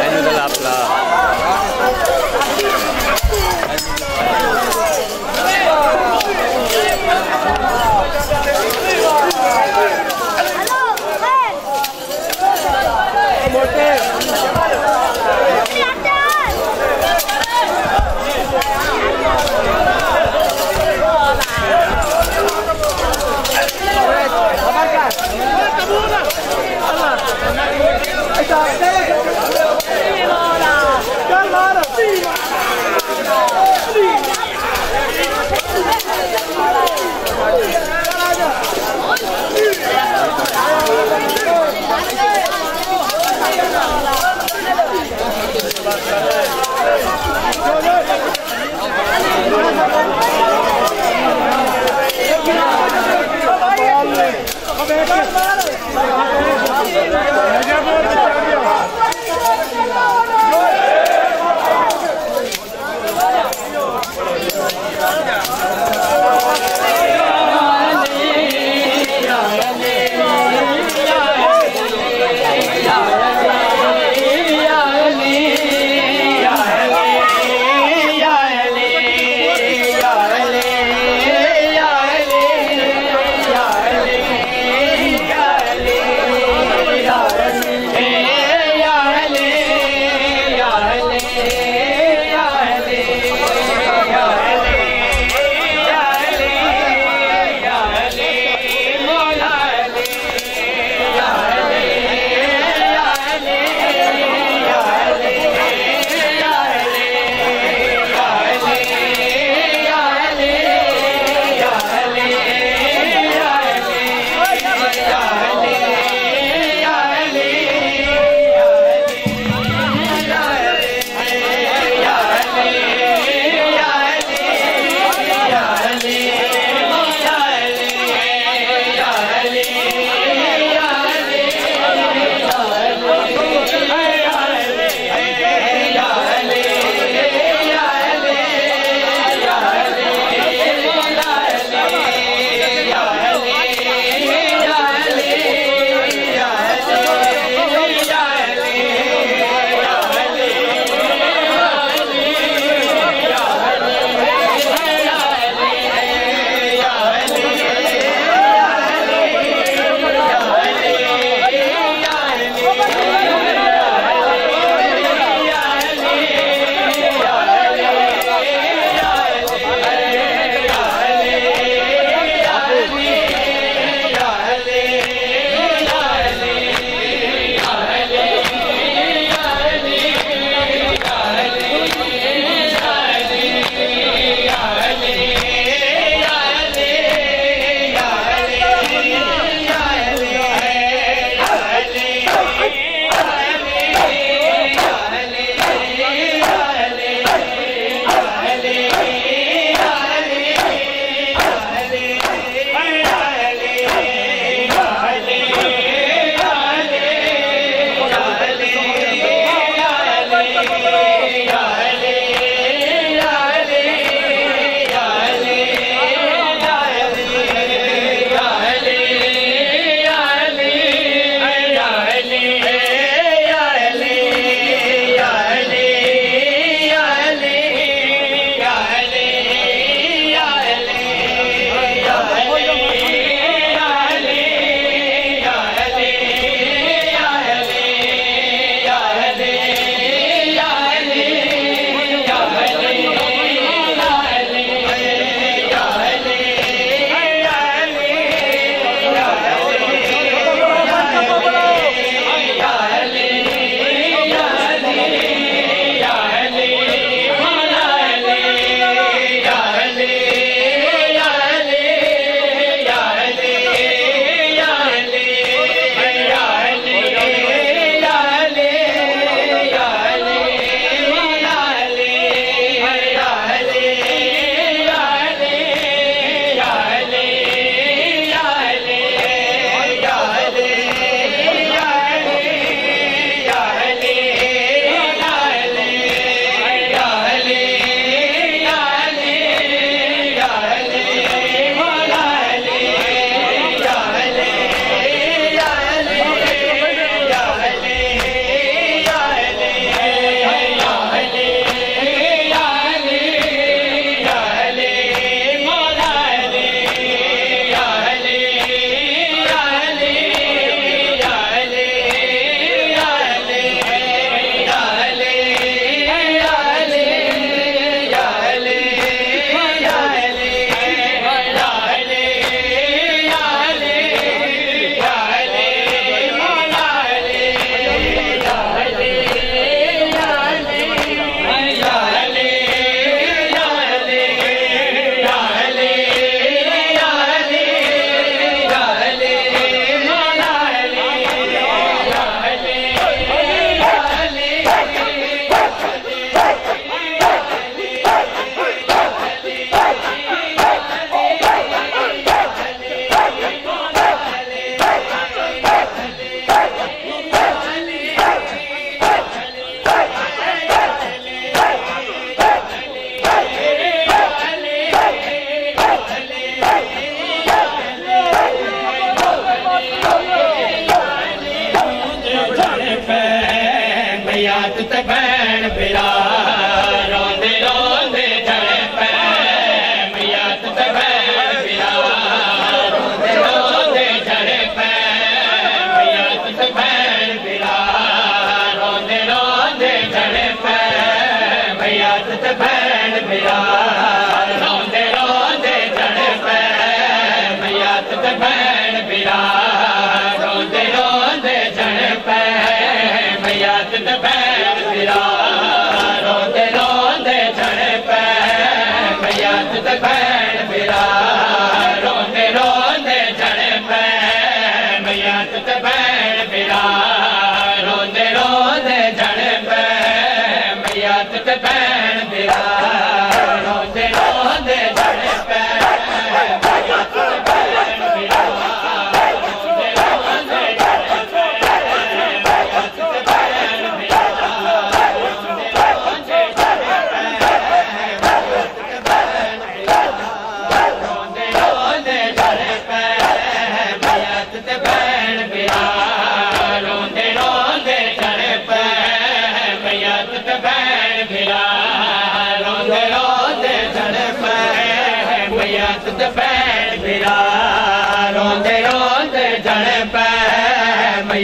Aynı da lapla. भैया भैया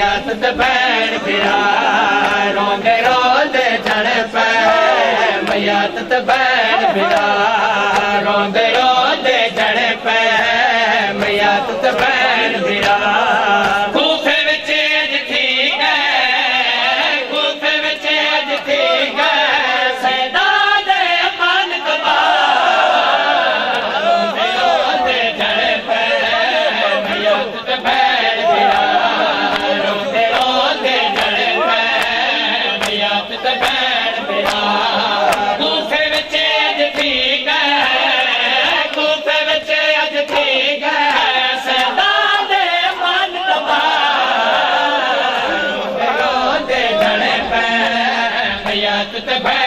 त भेण बिरा रंग रोद जड़े पैया त भेण बिरा रंग रोद जड़े पैर मैया त भैण the وچ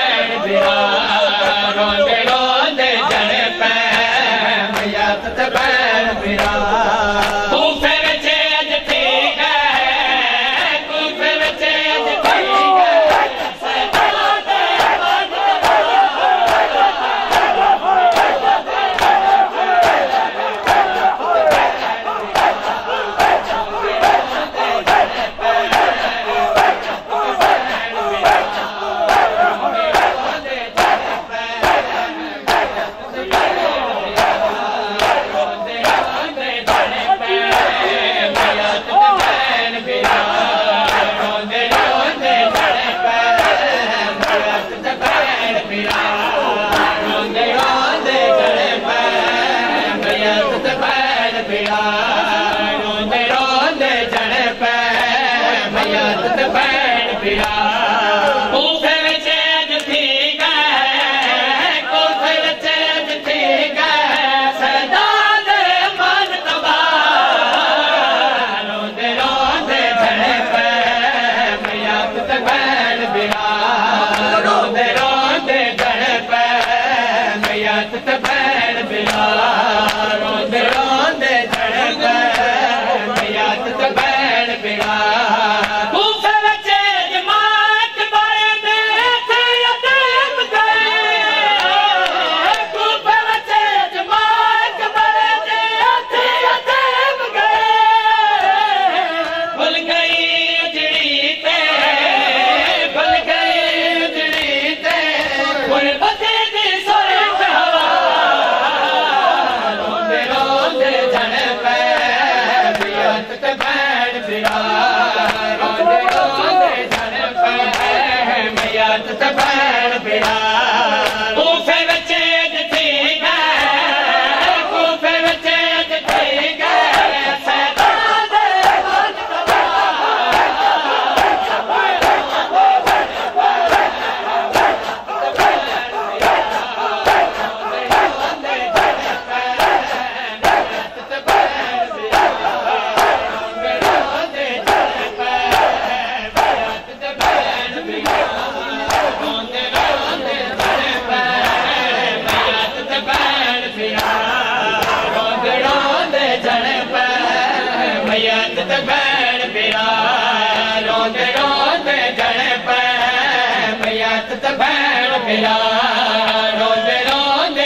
रोज़े रोज़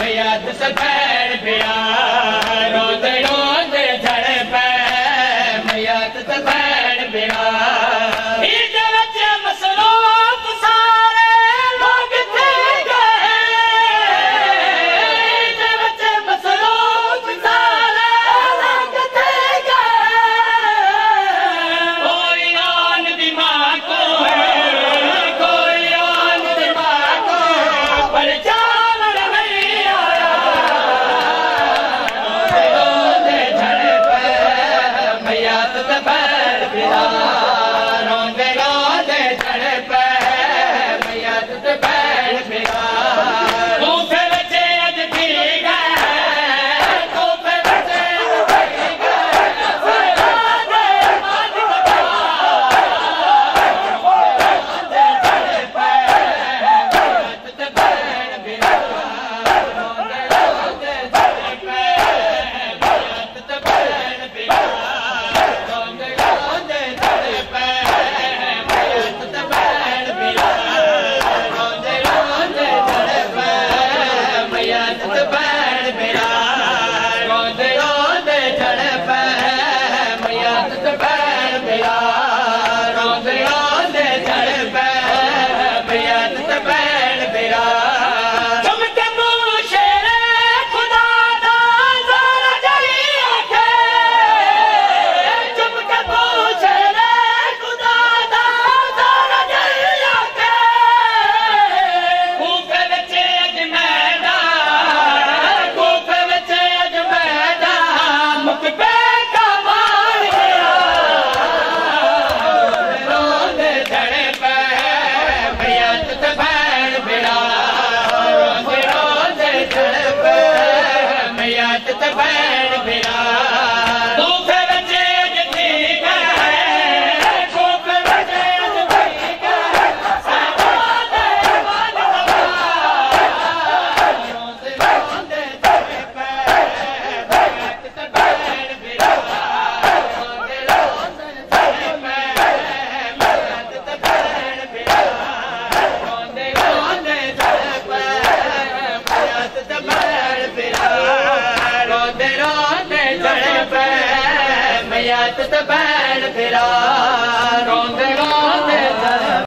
भैया